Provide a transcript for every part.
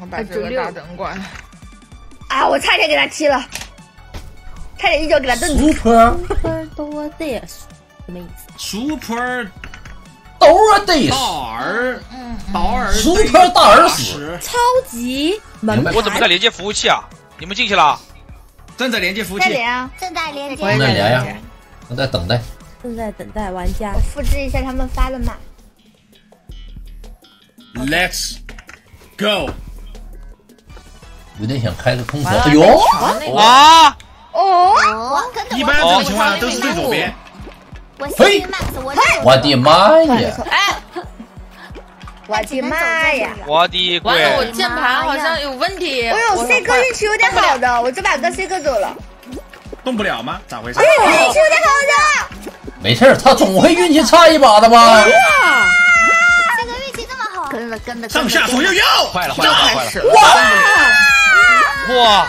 我把这个大灯关。啊！我差点给他踢了，差点一脚给他蹬住。Super Super 多的什么意思？Super 多的大耳，大耳 Super 大耳屎，超级门我怎么在连接服务器啊？你们进去了？正在连接服务器，再连啊！正在连接我。也那连呀连正在等待。正在等待玩家我。复制一下他们发的码。Let's go！有点想开个空调。哎呦，传那个啊！哦，一般这种情况都是最左边。我幸嘿运 max，我我的妈呀！哎，我的妈呀！我的完了，我！键盘好像有问题。哎呦，C 哥运气有点好的，我就把跟 C 哥走了。动不了吗？咋回事？运气有点好的，没事，他总会运气差一把的吧？这个运气这么好，跟着跟着上下左右右，坏了坏了坏了！是哇！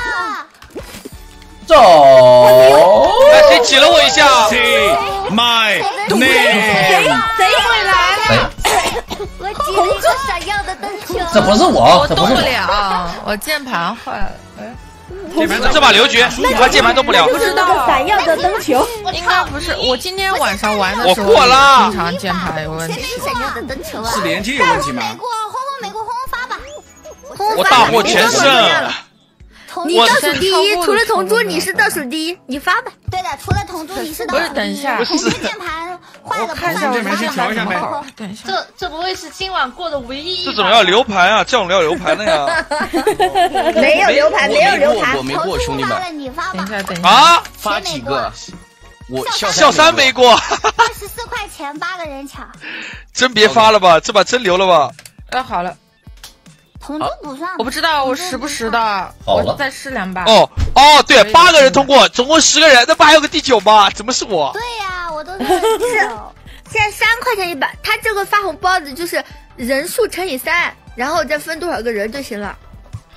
走。哎，谁挤了我一下 my 谁 name。谁会来？哎，我接了一个闪耀的灯球。这不是我，我动不。了，我键盘坏了。哎，这把刘局，我键盘动不了。不知道闪耀的灯球。应该不是。我今天晚上玩的时候，我过了经常键盘有问题。闪耀的灯球啊！是连接有问题吗没？过，轰轰没过，轰轰发吧。我大获全胜。你倒数第一，除了同桌你是倒数第一，你发吧。对的，除了同桌你是不是等一下同桌键盘坏了，我看一下我键盘先调一下呗等一下，这这不会是今晚过的唯一一这怎么要留盘啊？这种要留盘的呀？没有留盘，没有留盘我。没过，兄弟们发了你发吧。等一下，等一下。啊！发几个？我笑笑三没过，二十四块钱八个人抢，真别发了吧，这把真留了吧？呃，好了，同桌不算。我不知道我时不时的，好了我再试两把。哦哦，对八个人通过，总共十个人，那不还有个第九吗？怎么是我？对呀，我都是第九。现在三块钱一把，他这个发红包的就是人数乘以三，然后再分多少个人就行了。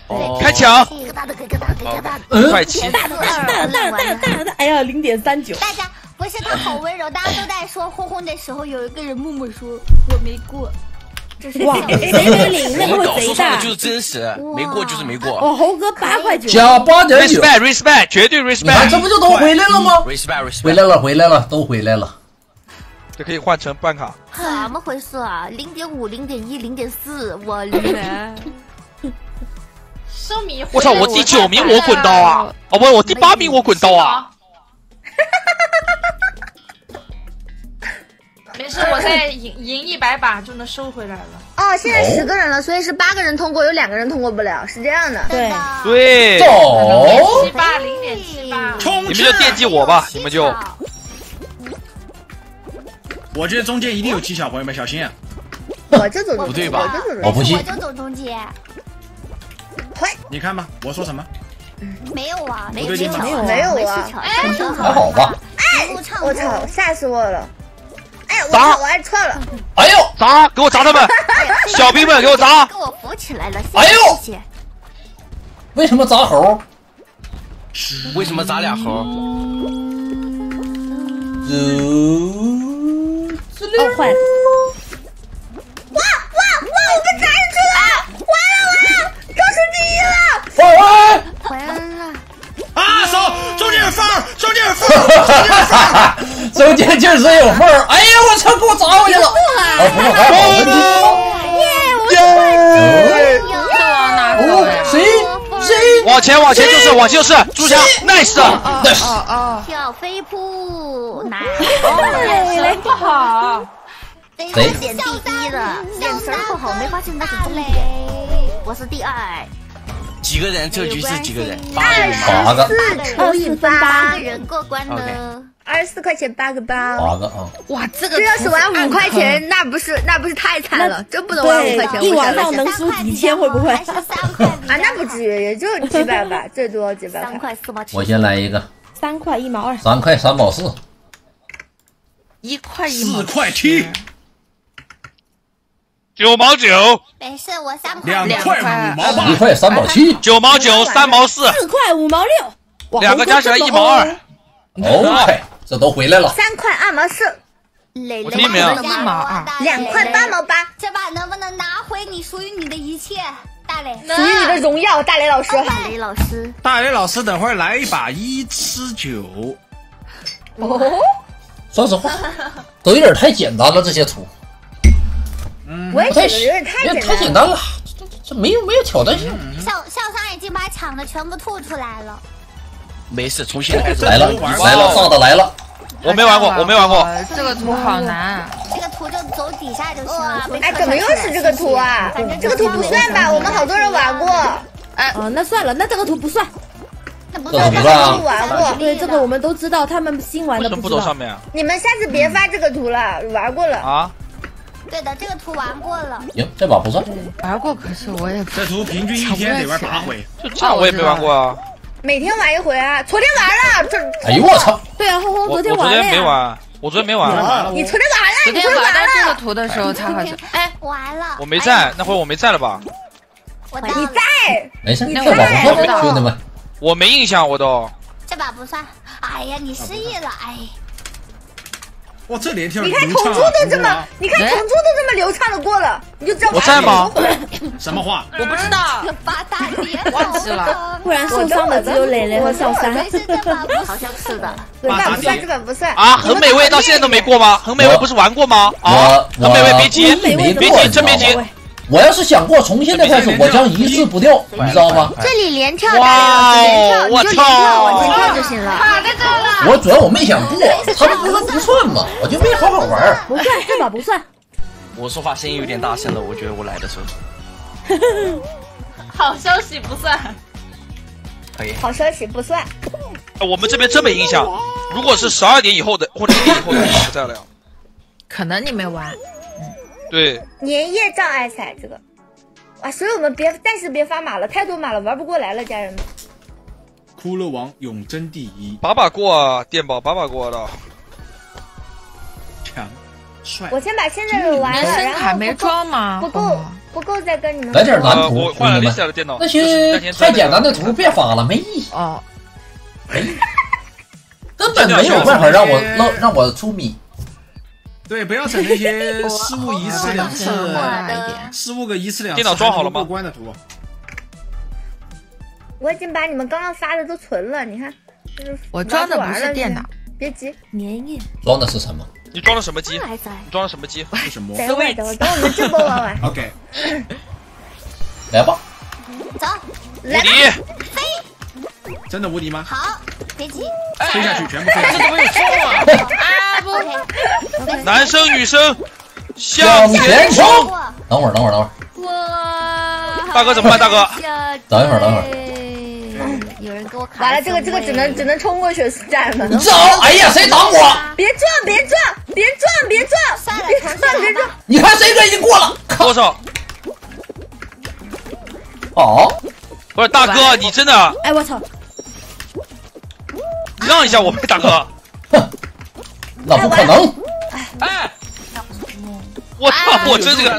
哦开抢！一个大的，一个大的，大的。嗯，快七，大大大大大大，哎呀，零点三九。大家不是他好温柔，大家都在说轰轰的时候，有一个人默默说我没过，哇，小谁能领那我们么贼大搞说唱的就？是真实，没过就是没过。哦，猴哥八块九。加八点九。respect respect，绝对 respect，这不就都回来了吗？respect respect，回来了，回来了，都回来了。这可以换成办卡。怎么回事啊？零点五、零点一、零点四，我零。生米。我操，我第九名我滚刀啊！哦不，我第八名我滚刀啊！！没事，我再赢 赢一百把就能收回来了。哦，现在十个人了，所以是八个人通过，有两个人通过不了，是这样的。对，对，走七。八零点七八，冲你们就惦记我吧，你们就我觉得中间一定有技巧，朋友们小心啊！我就走中间，不对吧我就走中间。我不信我。就走中间，你看吧，我说什么？没有啊，没不对劲吧技巧啊，没有啊还好吧？一路畅我操，吓死我了！哎，我打操，我还错了。哎呦，砸，给我砸他们！小兵们给我砸！给我扶起来了，哎呦谢谢。为什么砸猴？为什么砸俩猴？走。哦，坏了。哇哇哇！我被砸进去了！完了完了，高出第一了！喂！回来了，啊，手中间有缝儿，中间有缝儿，中间有中间确实有缝儿。哎呀，我操，给我砸回去了！哦，不过还好，问题耶！这往哪走哦呀？，谁谁？往前往前就是往就是，朱强，nice！哦哦哦，跳飞扑，拿来不好，对谁点第一了，眼神不好，没发现那是终点。我是第二，几个人？这局是几个人？八个人？八个，四乘以八八个，人过关了。二十四块钱八个包。八个啊！哇，这个这要是玩五块钱，那不是那不是太惨了，真不能玩五块钱。一晚上能输几千，会不会？还是三块啊，那不至于，也就几百吧，最多几百三块。块四毛七。我先来一个，三块一毛二，三块三毛四，一块一毛四块七，九毛九，没事，我三块两块。块五毛八一。块三毛七。九毛九，三毛四，四块五毛六，两个加起来一毛二。。哦，OK，这都回来了。三块二毛四，磊磊一毛二两块八毛八。这把能不能拿回你属于你的一切？大大雷，属于你的荣耀，大雷老师。大雷老师，大雷老师，等会儿来一把一吃九。哦，说实话，都有点太简单了，这些图嗯我也太觉得有点太简单了。太简单了，这这这没有没有挑战性。小小桑已经把抢的全部吐出来了。没事，从现在开始来了来了，上的来了，我没玩过，我没玩过。这个图好难。这个图就走底下就行了。哎，怎么又是这个图啊？这个图不算吧？我们好多人玩过。哎哦，那算了，那这个图不算。那不这个算不算啊都玩过。对，这个我们都知道，他们新玩为什么不知道。走上面啊？你们下次别发这个图了，玩过了。啊？对的，这个图玩过了。行，这把不算。玩过，可是我也这图平均一天得玩八回。就这样我也没玩过啊。每天玩一回啊！昨天玩了，这哎呦我操！对啊，红红我我昨昨天玩了呀。天没玩，我昨天没玩，你昨天玩了，昨天你昨天玩玩到这个了。图的时候才好像，哎，完了，我没在，那会儿我没在了吧？我你在？没事，你这把不在算，兄弟们。我没印象，我都。这把不算。哎呀，你失忆了，哎。哇，这连跳你看孔朱都这么啊！，你看孔朱都这么流畅的过了，你就知道我在吗？什么话？我不知道，八大爹 忘记了。不然受伤的只有蕾蕾和小三。好像是的。对，这把不算，这本不算。啊，很美味到现在都没过吗？很美味不是玩过吗？啊，很美味别急，没别急，真别急。我要是想过，从现在开始，我将一字不掉，你知道吗？这里连跳，哇大雷老师连跳，你我就连跳，往前操跳就行了。我主要我没想过，他们不是不算嘛，我就没好好玩儿。不算，这把不算。我说话声音有点大声了，我觉得我来的时候 好消息不算。可以。好消息不算。我们这边真没印象。如果是十二点以后的或者一点以后的，我不在了呀。可能你没玩，对，粘液障碍赛这个，啊，所以我们别暂时别发马了，太多马了，玩不过来了，家人们。骷髅王永争第一，把把过啊，电宝把把过的。强帅。我先把现在的玩了，人生然后卡没装吗？不够不够再跟你们来点难呃，图，我换了兄弟们 Lisa 的电脑，那就是些太简单的图别发了，没意义，哦，根本没有办法让我让让我出米。对，不要整那些 失误一次两次。失误个一次两次，电脑装好了吗过关的图，我已经把你们刚刚发的都存了，你看，就是我装的不是电脑，别急，粘液。装的是什么？你装的什么机？你装的什么机？是什么等会等会等我们这波玩完？OK，来吧，走，无敌！真的无敌吗？好，别急。飞下去，全部飞下去。啊啊不，OK，男生女生向向前前冲！等会儿，等会儿，等会儿，哇，大哥怎么办？大哥，等一会儿，等会儿。儿，有人给我卡。完了，这个这个只能只能冲过去站了。你走！哎呀，谁挡我？别撞，别撞，别撞，别撞，算了别撞，别撞。你看谁哥已经过了？多少？哦，不是大哥，你真的哎，我操！让一下我呗，大哥。哼，那不可能！哎，我操！我真这个，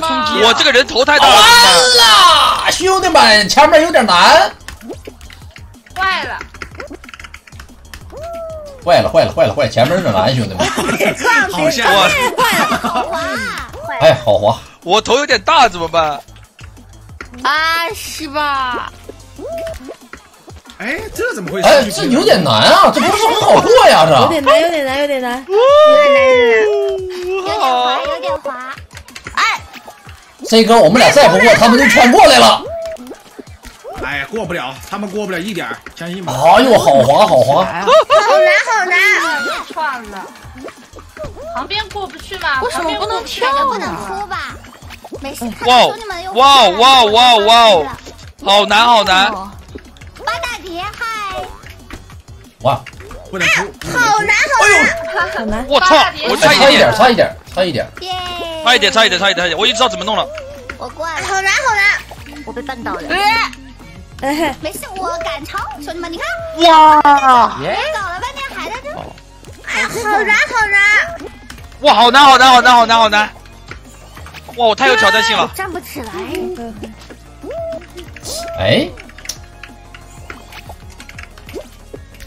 我这个人头太大了。完了，兄弟们，前面有点难。坏了，坏了，坏了，坏了，坏了，前面有点难，兄弟们。好像我好滑，哎，好滑。我头有点大，怎么办？啊是吧？哎，这怎么会？哎，这有点难啊，这不是很好过呀，这。有点难，有点难，有点难。有点滑，有点滑。C 哥，我们俩再不过，他们就穿过来了。哎，过不了，他们过不了一点儿，相信吧。哎呦，好滑，好滑。好难，好难。别串了。旁边过不去吗？为什么不能跳不能啊？哭吧？没事，看哇哦到兄弟们又哇哦哇哦哇哦哇哦好难，好难。八大碟，嗨！哇，不能出。好难，好难。好难。我操！我差哎，一点点差一点，，差一点，差一点。耶！差一点，差一点，差一点，差一点，我已经知道怎么弄了。我过来了，好难，好难。我被绊倒了。哎，没事，我赶超，兄弟们，你看，哇！别搞了半天还在这。哎呀，好难，好难。哇，好难，好难，好难，好难，好难！哇，我太有挑战性了。站不起来，哎，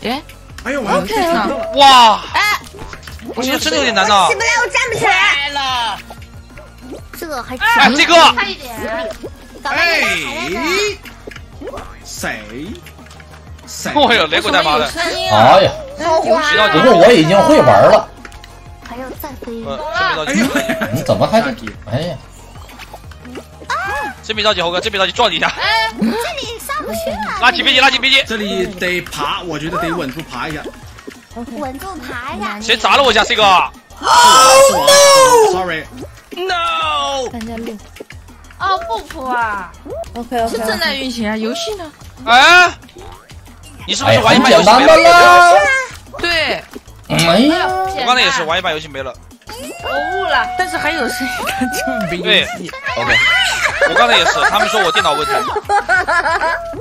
哎，哎呦，完了，这呢跳了哇！我觉得真的有点难呐起。不来，我站不起来。这还哎，这个快一点！搞半天还在这。谁？谁？我有雷鬼代妈的，哎啊！呀，不过我已经会玩了，还要再飞，呃，真没着急，你怎么还得？哎呀，真别着急，猴哥，真别着急，撞你一下，哎这里上不去了！拉起别急，拉起飞机，这里得爬，我觉得得稳住爬一下。稳住爬一下！谁砸了我一下？这个是我，sorry，，no，大家录。哦，不扑啊，OK 是。正在运行啊，游戏呢？哎，你是不是玩一把游戏没了？对，哎呀，我刚才也是玩一把游戏没了。我悟了。但是还有声音，看这没对游戏。，OK，我刚才也是，他们说我电脑问题，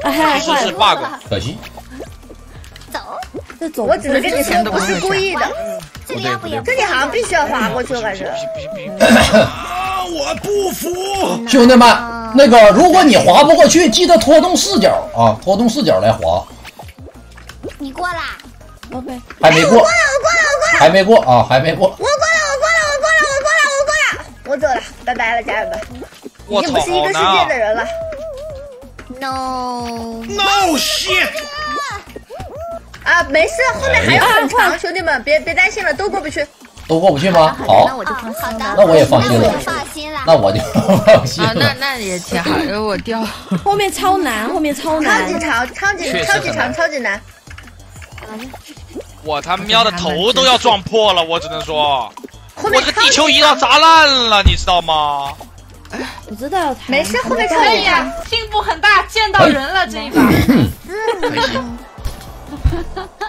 哎，其实是，bug。可惜，走，这走我只能跟你说，不是故意的，这里要不也这里好像必须要滑过去，我感觉。啊，我不服！兄弟们，那个如果你滑不过去，记得拖动视角啊，拖动视角来滑。你过啦！OK。还没过，还没过啊，还没过。我过了，我过了，我过了，我过了，我过了，我走了，拜拜了，家人们，已，经不是一个世界的！人了。No，No shit！啊，没事，后面还有很长，兄弟们别别担心了，都过不去。都过不去吗？那好，我就放心了。那我也放心了那我就放心了。那我就放心啊，那。那也挺好，因为我掉。后面超难，后面超超级。长，超级超级长，超级难。我他喵的头都要撞破了，我只能说，我这个地球仪要砸烂了，你知道吗？我知道。没事后面可以啊，进步很大，见到人了这一把。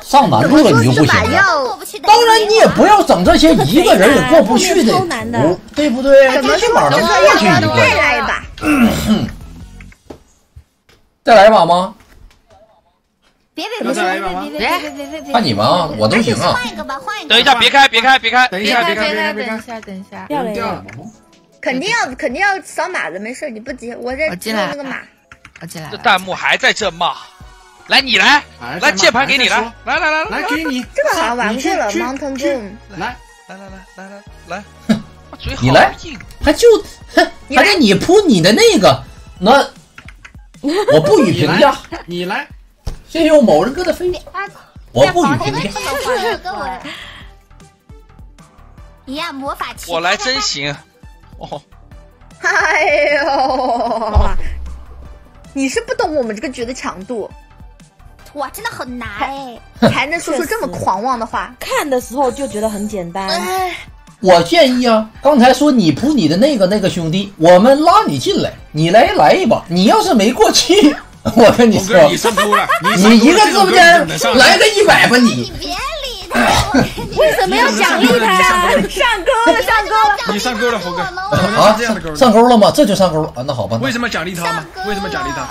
上难度了你就不行把了。当然，你也不要整这些一个人也过不去的对不对？最起码能过去一要再个。来一把？再来一把吗？别别别别别别别别别别别！看你们啊，我都行啊。换一个吧，换一个。等一下，别开，别开，别开，等一下，别开，别开，别开，等一下，等一下。掉了呀掉了！肯定要肯定要扫码的，没事，你不急，我这我进来那个码。我进来。这弹幕还在这骂，来你来，哎来键盘给你来来，来来来来给你，这个好像玩过了，Mountain。来，来来来来来来，我嘴好 你来硬，还就哼，还得你扑你的那个，那 我不予评价。，你来，谢谢我某人哥的飞，我不予评价。跟我一样魔法器。我来真行。哦，哎呦，你是不懂我们这个局的强度，哇，真的很难哎。还能说出这么狂妄的话。看的时候就觉得很简单。我建议啊，刚才说你扑你的那个那个兄弟，我们拉你进来，你来来一把。你要是没过去，我跟你说，你上钩了，你一个直播间来个一百吧你你。别理他，为什么要奖励他？上钩了，上钩了！你上钩了，猴哥，啊上钩了吗？这就上钩了啊！那好吧，为什么奖励他吗？为什么奖励他？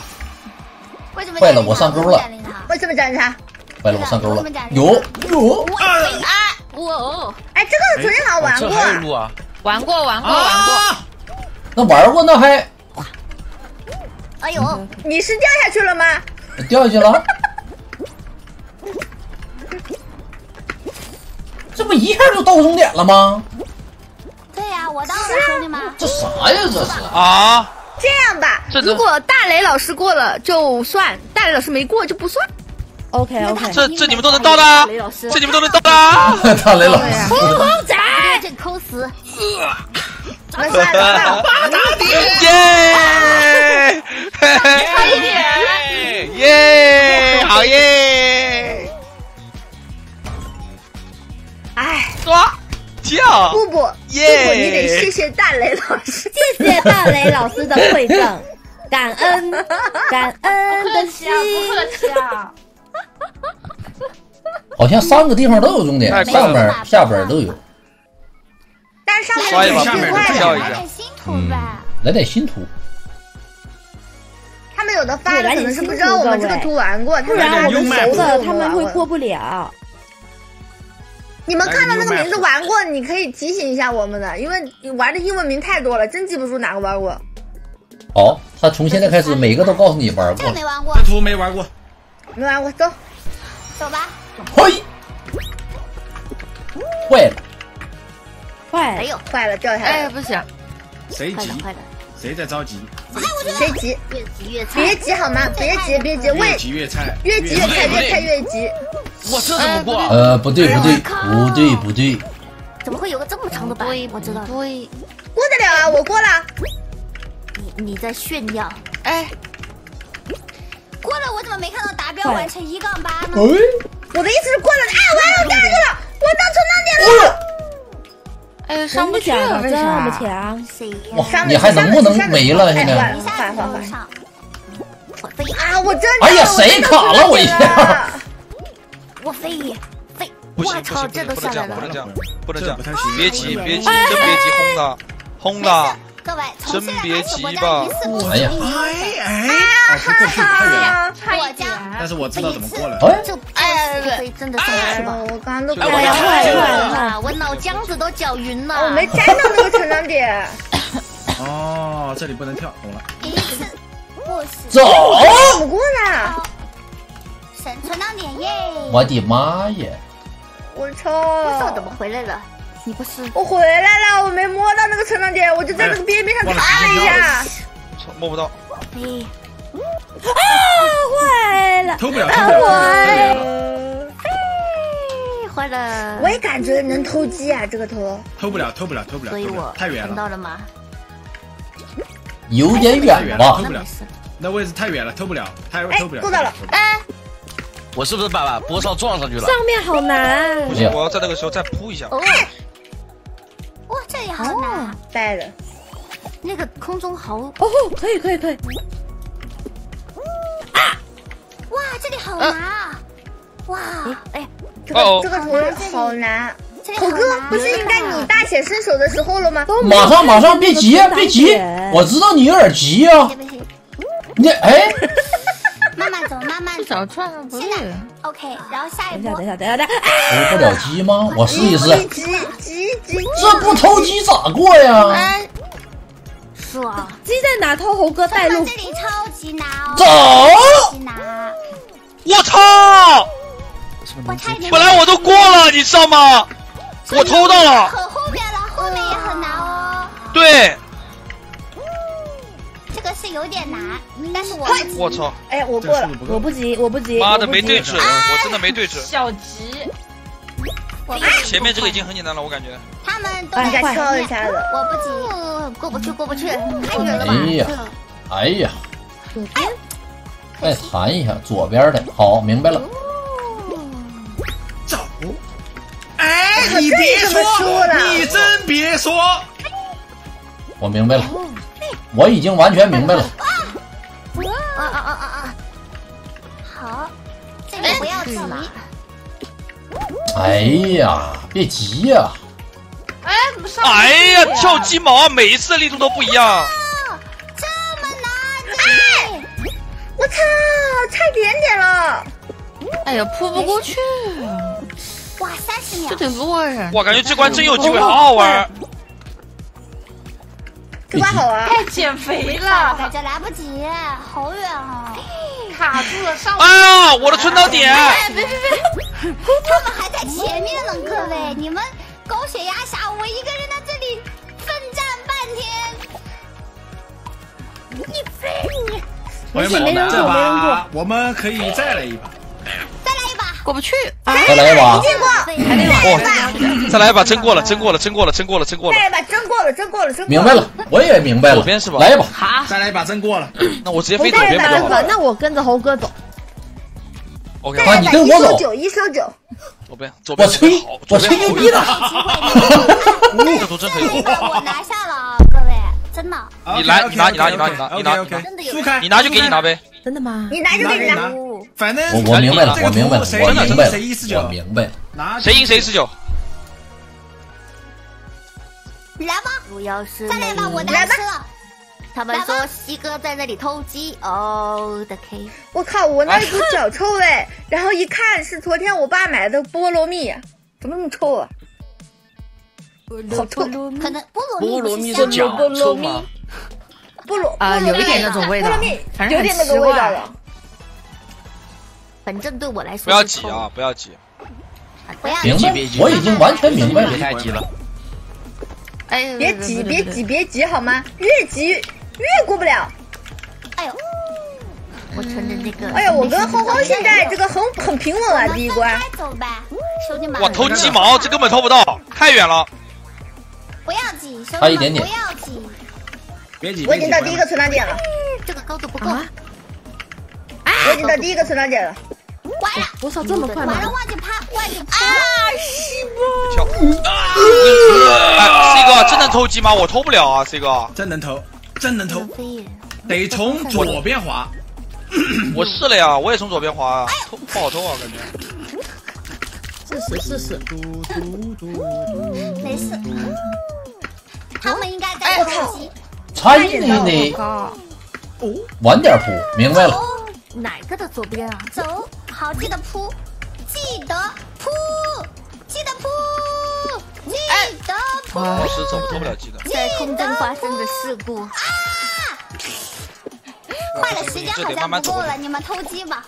为什么坏了我上钩了为什么奖励他？坏了，我上钩了。有有，啊，我哎，这个昨天好像玩过？玩过，玩过，玩过。啊！那玩过那还哎呦，你是掉下去了吗？掉下去了？这不一下就到终点了吗？对呀，我到了，兄弟们。这啥呀？这是啊，这样吧，这如果大雷老师过了就算，大雷老师没过就不算。OK OK。这这你们都能到的啊，雷老师这你们都能到的啊。大雷老师，这抠死！那算了算了，耶！耶！好耶！哎，抓跳布布，布布，耶你得谢谢大雷老师。谢谢大雷老师的馈赠，感恩 感恩的心。不客气啊！好像三个地方都有终点，上边下边都有。但是上面的，跳一下来点新图嗯吧。，来点新图。他们有的发的可能是不知道我们这个图玩过，他不们然我们熟的的他们会过。不了。你们看到那个名字玩过，你可以提醒一下我们的，因为你玩的英文名太多了，真记不住哪个玩过。好，他从现在开始每个都告诉你玩过这个。没玩过这，图没玩过，没玩过，走。走吧。嘿，坏了，坏了，哎呦，坏了，掉下来了哎，了。不行，谁急？坏了坏了，谁在着急？谁急？越急越菜。别急好吗？别急别急，越急越菜，越急越菜，越菜越急。我这怎么过啊？呃，不对不对不对不对，怎么会有个这么长的板？我知道，对，过得了啊，我过了。你你在炫耀。哎，过了，我怎么没看到达标完成一杠八呢？哎，我的意思是过了。哎，完了，干去了，我到存档点了。哎，上不去了，的？为这么啥？强？谁呀？哇，你还能不能没了？现在？换一下换换换。上。我飞啊！我真的。哎呀，谁卡了我一下？我飞飞！我操，这都不能这样，下来了不能。这样，不能这样这不，太行。别急别急，真别急，轰他轰的，各位，从现在真别开始我急吧将一次不哎呀哎哎，哦，不过去太远了，啊！差一点。但是我知道怎么过了。哎，这哎，飞真的上去吧？我刚刚都过哎我要了。快快快！啊！我脑浆子都搅匀了。我没粘到那个存档点。哦，这里不能跳，懂了。一次不是走！怎么过呢？神存档点耶！我的妈耶！我操我操！怎么回来了？你不是我回来了，我没摸到那个成长点，我就在那个边边上卡了一下。操摸不到，哎，啊？坏了！偷不了，偷不了，偷不了，坏了！我也感觉能偷鸡啊，这个头。偷不了，偷不了，偷不了，所以我太远了，存到了吗？有点远吧偷？不了那没事。那位置太远了，偷不了，太哎偷不了。够到了哎我是不是把把波少撞上去了？上面好难不。行，我要在那个时候再扑一下，哦，哇，这里好难，带了。那个空中好哦，可以可以可以。啊哇，这里好难啊！哇，哎，这个哦这个图好难。这里好猴哥，不是应该你大显身手的时候了吗？马上马上，别急别急，我知道你有点急呀、对不起，你哎，慢慢走，慢慢走。找转了不现在，OK，然后下一等一下，波等一下，等一下，等一不了鸡吗？我试一试！这不偷鸡咋过呀？哎，爽。鸡在哪？偷猴哥带路这。里超级难哦，走！超级难。我操！本来我都过了，你知道吗？我偷到了，很后面了，后面也很难哦。对，有点难，但是我我操，哎，我过了。我不急，我不急。妈的我不急没对准，我真的没对准。小吉，我前面这个已经很简单了，我感觉。他们都应该在前面，挑一下的。我不急，过不去，过不去，太远了吧？哎呀，哎呀，再弹一下左边的，好，明白了。走。哎，你别说你真别说。我明白了，我已经完全明白了。啊啊啊啊啊！好，这个不要急。哎呀，别急呀、哎，怎么上哎呀，跳鸡毛啊，每一次力度都不一样。这么难，哎，我操，差一点点了。哎呀，扑不过去，哇，三十秒这，得落人。我感觉这关真有机会，好好玩。这关好玩。太减肥感了，觉来不及，好远啊！卡住了，上不哎呀，我的存档点，哎，别别别，他们还在前面呢，各位，你们高血压下，我一个人在这里奋战半天。你飞你，朋友们，没人过这没人过把我们可以再来一把。过不去，再来一把，见过，还得往哇，再来一把，真过了，真过了，真过了，真过了，真过了。再来一把，真过了，真过了，真过了。明白了，我也明白了。左边是吧来一把，好，再来一把，真过了。那我直接飞左边不就好了那我跟着猴哥走。？OK，啊，你跟我走，一收九，一收九。左边，左边我吹好，我左边好吹牛逼呢。这图真可以我拿下了啊，各位，真的，你来你拿你拿你拿你拿你拿你拿就给你拿呗。真的吗？你拿就给你拿。反正我我明白了，我明白了，我明白了我，明白了。拿谁赢谁十九。你来吧，主要是再来吧，我拿吃了。他们说西哥在那里偷鸡，哦的 K，我靠，我那一股脚臭味，然后一看是昨天我爸买的菠萝蜜，怎么那么臭啊？好臭！可能菠萝菠萝蜜脚香臭吗？菠萝啊，有一点那种味道有点那。个味道了。反正对我来说不要是臭急啊，，不要挤。不要明白，我已经完全明白了别。太急了。哎，别急，别急，别急，好吗？越急越过不了。哎呦，我承认这个。哎呀，我跟轰轰现在这个很很平稳啊，第一关。走吧，兄弟们。我偷鸡毛，这根本偷不到，太远了。不要挤，兄差一点点弟们不要挤。别挤，我已经到第一个存档点了，这个高度不够。我已经到第一个存档点了。完了，我操这么快吗完？了，忘记趴，忘记趴。跳。哎，C 哥真能偷鸡吗？我偷不了啊，C 哥。真能偷，真能偷，得从左边滑。我试了呀，我也从左边滑啊，偷不好偷啊，感觉。试试试试。没事。他们应该哎在偷鸡。差一厘米，高，晚点扑，明白了。哪个的左边啊？走，好，记得扑，记得扑，记得扑，记得扑。我是走偷不了鸡的。在空中发生的事故。啊！坏了，时间好像不够了，你们偷鸡吧。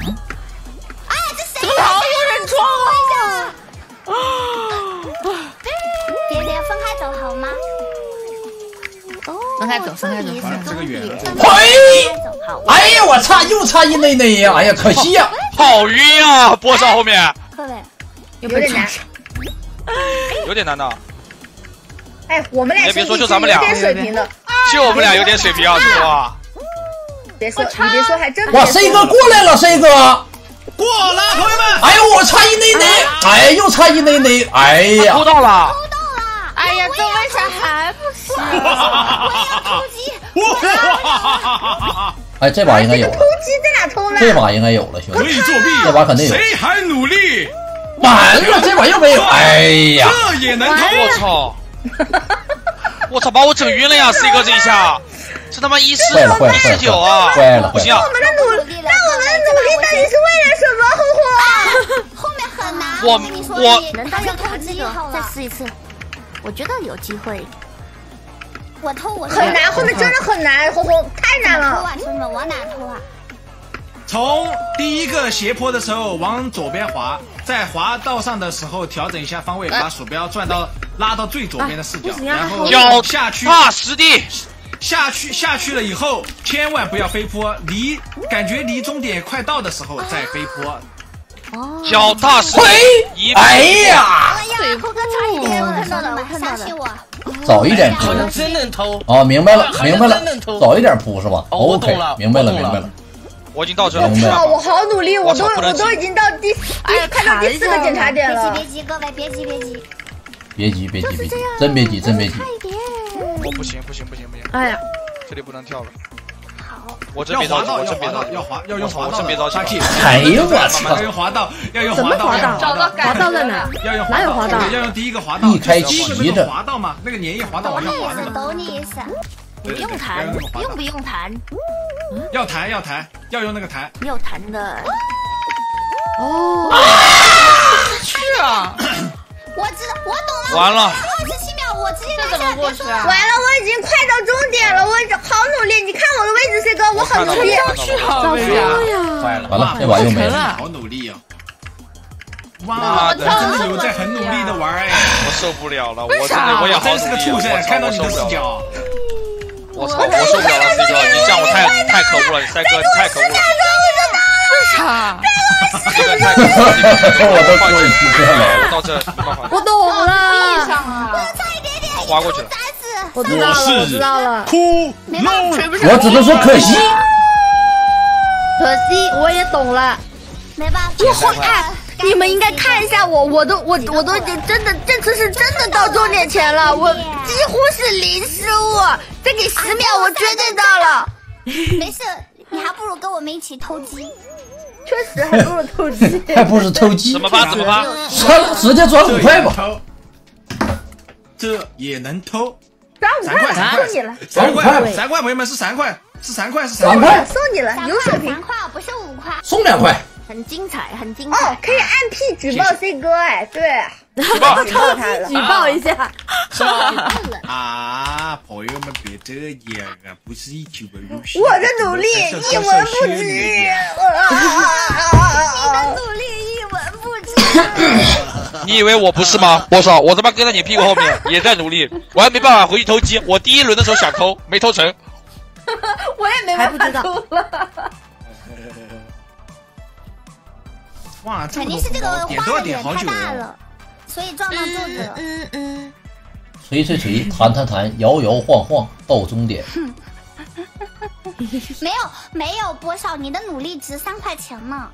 哎呀，这谁？好有人撞啊！别别分开走好吗？哦，分开走分开走。分开走好。哎呀，我差又差一内内呀！哎呀，可惜呀、好晕啊！波上后面。各位，有点难。有点难的，哎，我们俩别别说就是咱们俩。有点水平的，就我们俩有点水平啊，是吧？别说你别说，还真别哇，C 哥过来了，C 哥。过了，朋友们，哎呦，我差一内内，哎，又差一内内，哎呀。抽，到了，哎呀，这为啥还不是？偷鸡，哇，哎，这把应该有了偷，鸡在哪偷呢？这把应该有了，兄弟。可以作这把肯定，有谁还努力？完了，这把又没有，哎呀，这也能偷？我操！我操，把我整晕了呀！C 哥这一下，这他妈一四坏了坏了一四九啊！坏了不行啊，我们的努力，那我们的努力到底是为了什么？红红，后面很难。我跟你说，我你能当上偷鸡好，了。再试一次。我觉得有机会。我偷我很难，后面真的很难，红红太难了。偷啊，兄弟们，往哪偷啊？从第一个斜坡的时候往左边滑，在滑道上的时候调整一下方位，把鼠标转到拉到最左边的视角，然后脚下去踏实地，下去下去了以后，千万不要飞坡，离感觉离终点快到的时候再飞坡。脚踏实地哎呀，哎呀，扑克差一点，我看到了，我看到了，早一点扑好像真能偷。啊，明白了，明白了，早一点扑是吧？OK，了明白了，明白了。我已经到这了，明白哇，我好努力，我都我都已经到第哎呀看到第四个检查点了别急别。急，各位别急别急，别急，别急，别，真别急，真别急。快一点。我不行不行不行不行，哎呀，这里不能跳了，我真别着道，要我真别着急，滑道，要滑，要用滑道的。真别着急哎呦我操要用滑道，要用怎么滑道，滑道找到滑道在哪？要用哪有滑道要用第一个滑道，一开就是骑着那个滑道吗，那个粘液滑道往懂你意思，上滑那个。懂你意思。不不用弹，用不用弹？要弹要弹，要用那个弹。要弹的。哦去啊！我知道，我懂了。完了我直接这怎么过去啊？完了，我已经快到终点了，我已经好努力。你看我的位置，C 哥，我很努力。去好位置啊！坏了，完了，这把又没了。好努力呀！哇，的真的有在很努力的玩哎！我受不了了，我真的我也好真是个努力啊，畜生我，操看到你的视我受不了了，角。我操，我受不了了，C 哥，你这样我太太可恶了，赛哥你太可恶了，为啥？我都过一次了。我到这没办法，我懂了，上啊！差一点点，滑过去了。我知道了，我知道了。哭我只能说可惜。可惜我也懂了。没办法。我好哎，你们应该看一下我，我都我我都已经真的这次是真的到终点前了，我几乎是零失误，再给十秒我绝对到了。没事，你还不如跟我们一起偷鸡。确实还不如偷鸡。还不如偷鸡怎？么办？怎么办？算了，直接转五块吧。偷，这也能偷。转五块三块，三块，送你了，三块块，三块，朋友们是三块，是三块，是三块。送你了，有水平三。块不是五块。送两块。很精彩，很精哦彩。，可以按 P 举报 C 哥哎，对，举报举报他了。举报一下，啊，朋友们别这样啊，不是一起玩游戏。我的努力一文不值。啊努力一文不值。你以为我不是吗？我操，我他妈跟在你屁股后面，也在努力，我还没办法回去偷鸡。我第一轮的时候想偷，没偷成。我也没办法偷了。哇，肯定是这个多点都要花脸点。了，所以撞到柱子了。嗯嗯，锤锤锤，弹弹弹，摇摇晃晃，到终点。没有没有，波少，你的努力值三块钱呢。